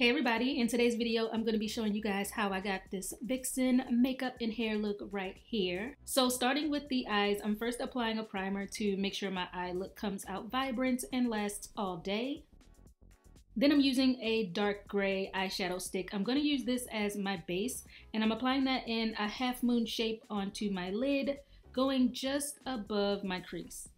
Hey everybody, in today's video, I'm going to be showing you guys how I got this Vixen makeup and hair look right here. So starting with the eyes, I'm first applying a primer to make sure my eye look comes out vibrant and lasts all day. Then I'm using a dark gray eyeshadow stick. I'm going to use this as my base and I'm applying that in a half moon shape onto my lid, going just above my crease.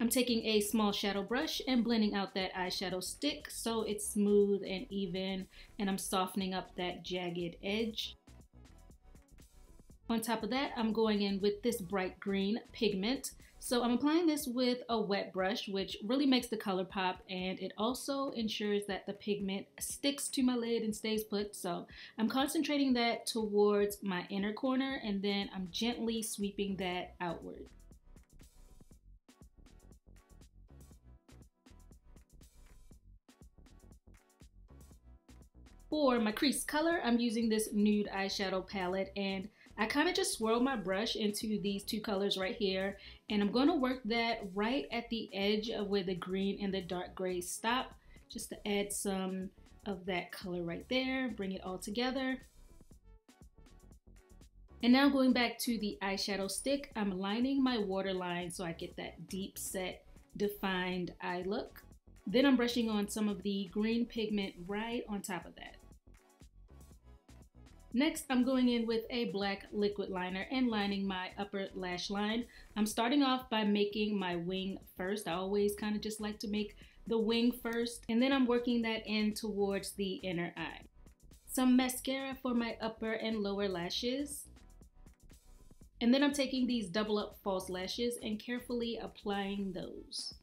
I'm taking a small shadow brush and blending out that eyeshadow stick so it's smooth and even and I'm softening up that jagged edge. On top of that, I'm going in with this bright green pigment. So I'm applying this with a wet brush, which really makes the color pop, and it also ensures that the pigment sticks to my lid and stays put. So I'm concentrating that towards my inner corner, and then I'm gently sweeping that outward. For my crease color, I'm using this nude eyeshadow palette and I kind of just swirl my brush into these two colors right here and I'm going to work that right at the edge of where the green and the dark gray stop just to add some of that color right there, bring it all together. And now going back to the eyeshadow stick, I'm lining my waterline so I get that deep set defined eye look. Then I'm brushing on some of the green pigment right on top of that. Next, I'm going in with a black liquid liner and lining my upper lash line. I'm starting off by making my wing first. I always kind of just like to make the wing first, and then I'm working that in towards the inner eye. Some mascara for my upper and lower lashes. And then I'm taking these double up false lashes and carefully applying those.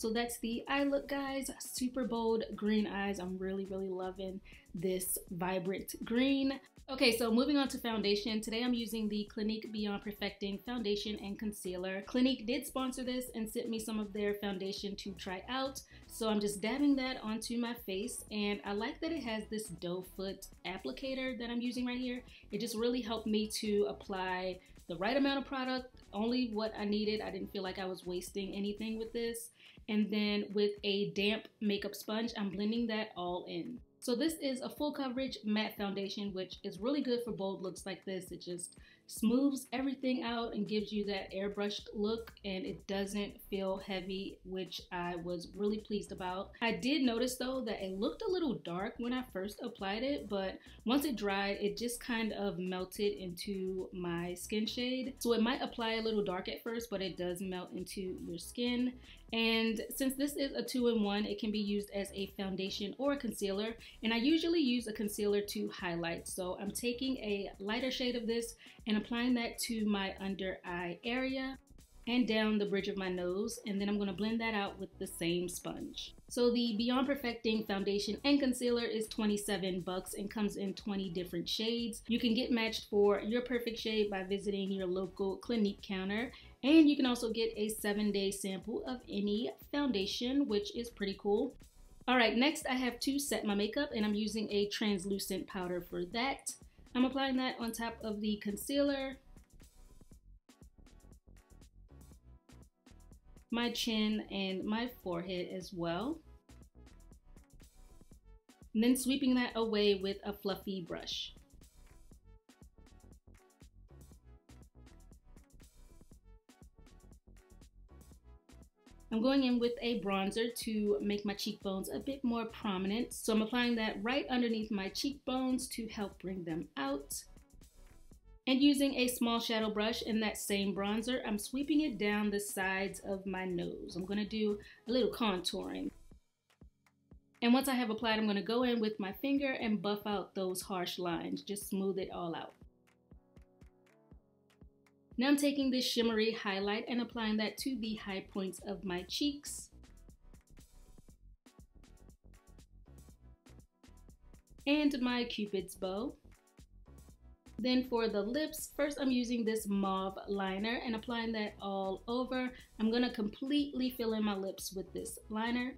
So that's the eye look, guys. Super bold green eyes. I'm really, really loving this vibrant green. Okay, so moving on to foundation. Today I'm using the Clinique Beyond Perfecting Foundation and Concealer. Clinique did sponsor this and sent me some of their foundation to try out. So I'm just dabbing that onto my face and I like that it has this doe foot applicator that I'm using right here. It just really helped me to apply the right amount of product, only what I needed. I didn't feel like I was wasting anything with this. And then with a damp makeup sponge, I'm blending that all in. So this is a full coverage matte foundation, which is really good for bold looks like this. It just smooths everything out and gives you that airbrushed look and it doesn't feel heavy, which I was really pleased about. I did notice though that it looked a little dark when I first applied it, but once it dried, it just kind of melted into my skin shade. So it might apply a little dark at first, but it does melt into your skin. And since this is a two-in-one, it can be used as a foundation or a concealer. And I usually use a concealer to highlight. So I'm taking a lighter shade of this and applying that to my under eye area and down the bridge of my nose and then I'm going to blend that out with the same sponge. So the Beyond Perfecting foundation and concealer is 27 bucks and comes in 20 different shades. You can get matched for your perfect shade by visiting your local Clinique counter and you can also get a 7-day sample of any foundation which is pretty cool. Alright, next I have to set my makeup and I'm using a translucent powder for that. I'm applying that on top of the concealer, my chin, and my forehead as well. And then sweeping that away with a fluffy brush. I'm going in with a bronzer to make my cheekbones a bit more prominent. So I'm applying that right underneath my cheekbones to help bring them out. And using a small shadow brush in that same bronzer, I'm sweeping it down the sides of my nose. I'm gonna do a little contouring. And once I have applied, I'm gonna go in with my finger and buff out those harsh lines, just smooth it all out. Now I'm taking this shimmery highlight and applying that to the high points of my cheeks. And my cupid's bow. Then for the lips, first I'm using this mauve liner and applying that all over. I'm gonna completely fill in my lips with this liner.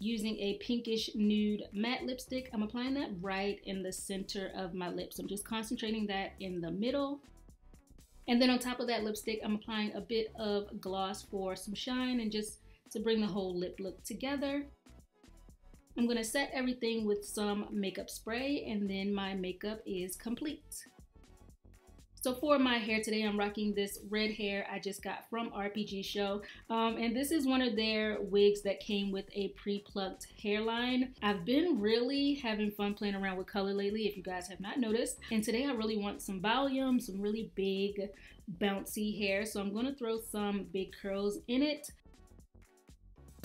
Using a pinkish nude matte lipstick. I'm applying that right in the center of my lips. I'm just concentrating that in the middle. And then on top of that lipstick, I'm applying a bit of gloss for some shine and just to bring the whole lip look together. I'm gonna set everything with some makeup spray and then my makeup is complete. So for my hair today, I'm rocking this red hair I just got from RPG Show. Um, and this is one of their wigs that came with a pre-plucked hairline. I've been really having fun playing around with color lately, if you guys have not noticed. And today I really want some volume, some really big, bouncy hair. So I'm gonna throw some big curls in it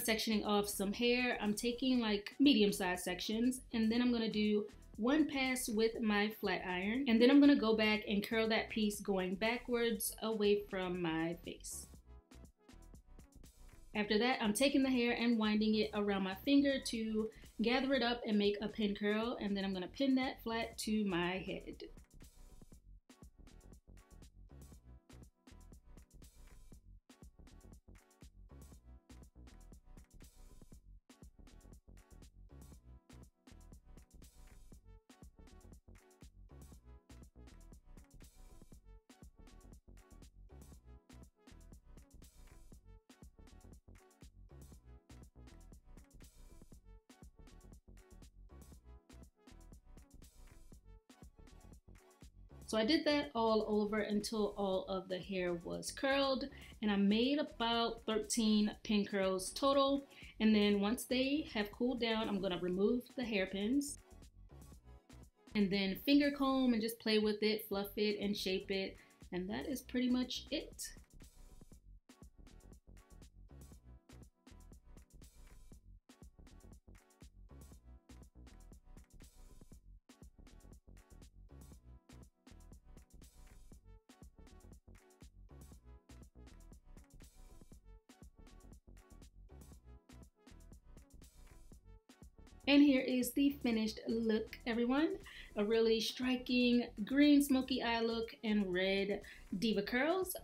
sectioning off some hair. I'm taking like medium sized sections and then I'm gonna do one pass with my flat iron and then I'm gonna go back and curl that piece going backwards away from my face. After that, I'm taking the hair and winding it around my finger to gather it up and make a pin curl and then I'm gonna pin that flat to my head. So I did that all over until all of the hair was curled and I made about 13 pin curls total. And then once they have cooled down, I'm gonna remove the hairpins and then finger comb and just play with it, fluff it and shape it. And that is pretty much it. And here is the finished look, everyone. A really striking green smoky eye look and red diva curls.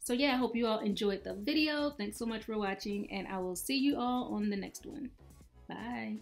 So yeah, I hope you all enjoyed the video. Thanks so much for watching and I will see you all on the next one. Bye.